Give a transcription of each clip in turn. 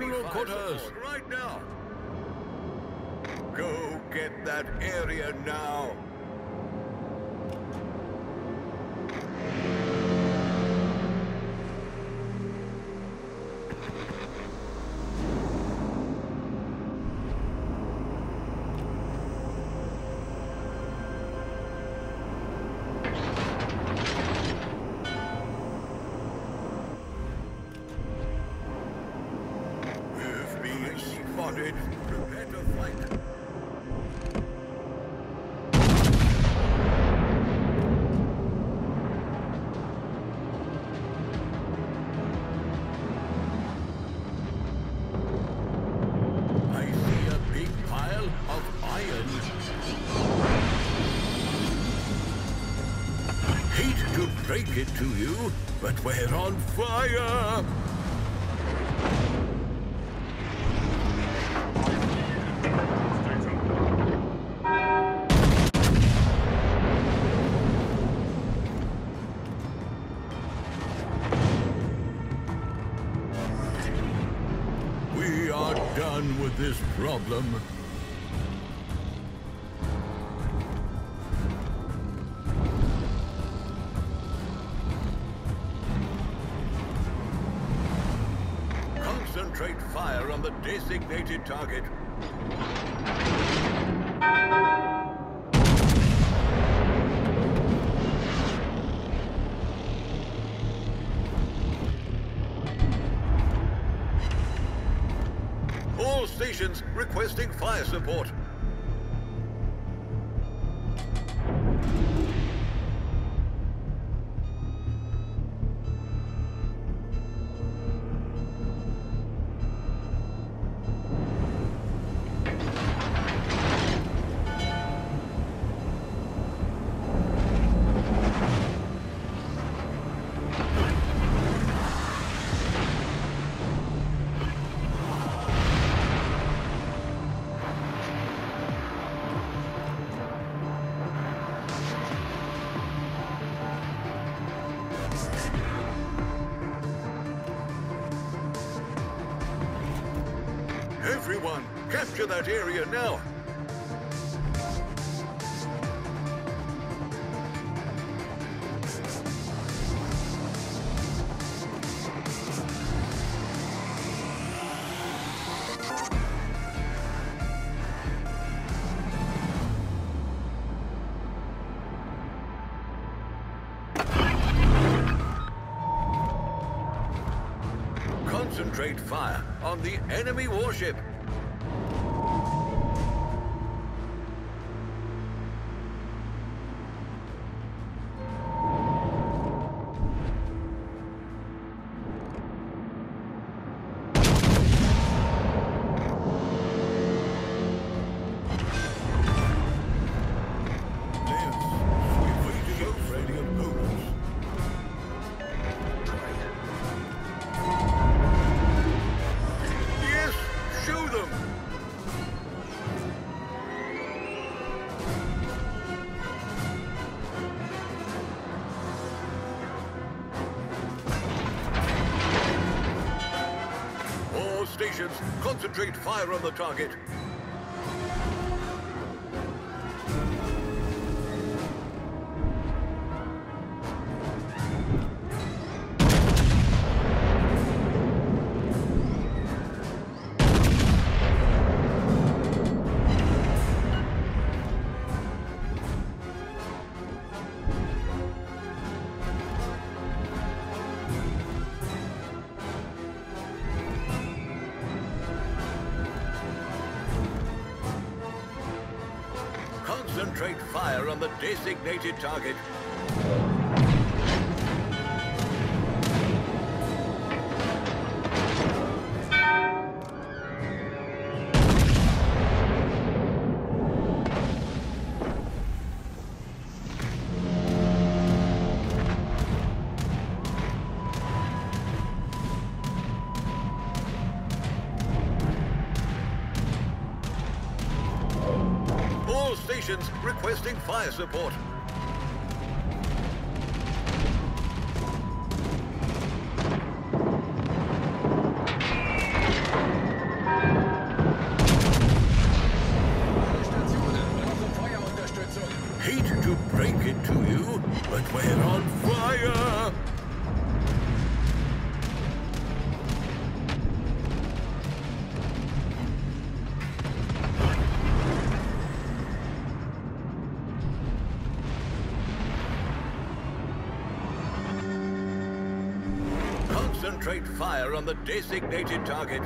Admiral quarters. Right now. Go get that area now. Been. Prepare to fight. I see a big pile of iron. Hate to break it to you, but we're on fire! Done with this problem. Concentrate fire on the designated target. Fire support. That area now. Concentrate fire on the enemy warship. Concentrate fire on the target. Fire on the designated target. stations requesting fire support. Hate to break it to you, but we're on fire! Concentrate fire on the designated target.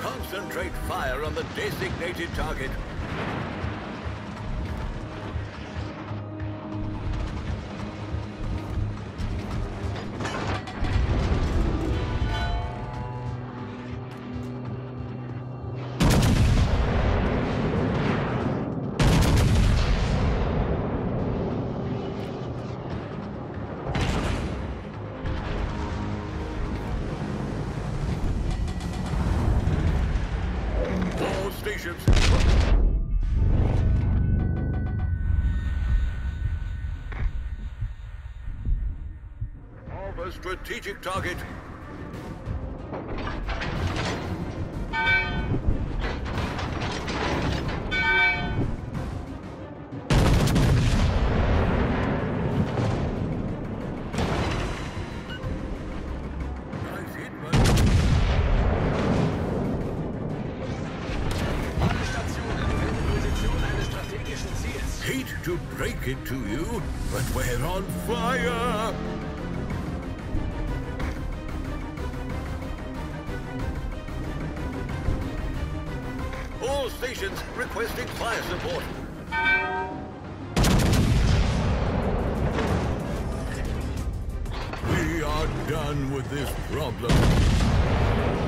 Concentrate fire on the designated target. Strategischen Ziels. Hate to break it to you, but we're on fire! Stations requesting fire support. We are done with this problem.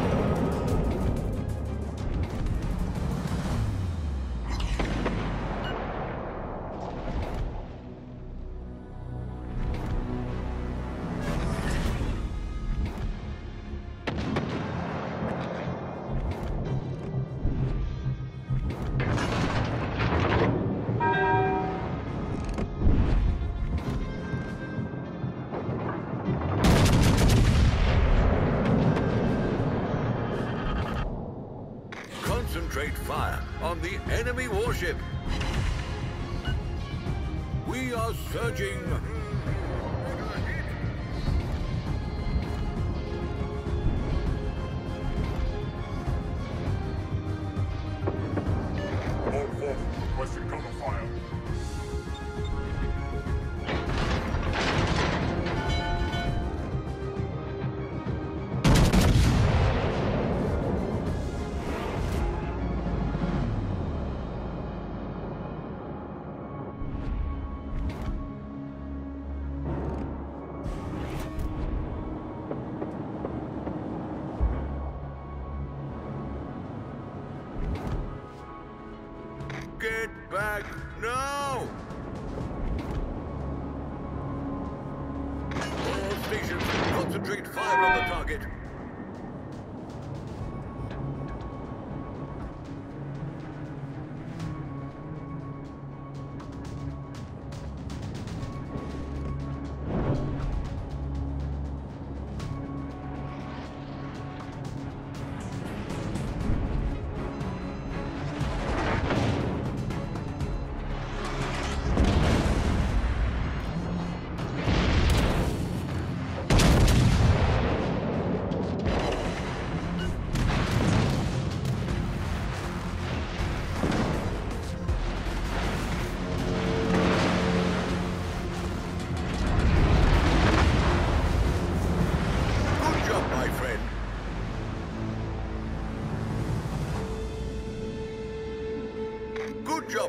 Warship. We are surging. Get back now! All stations, concentrate fire on the target.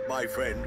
My friend.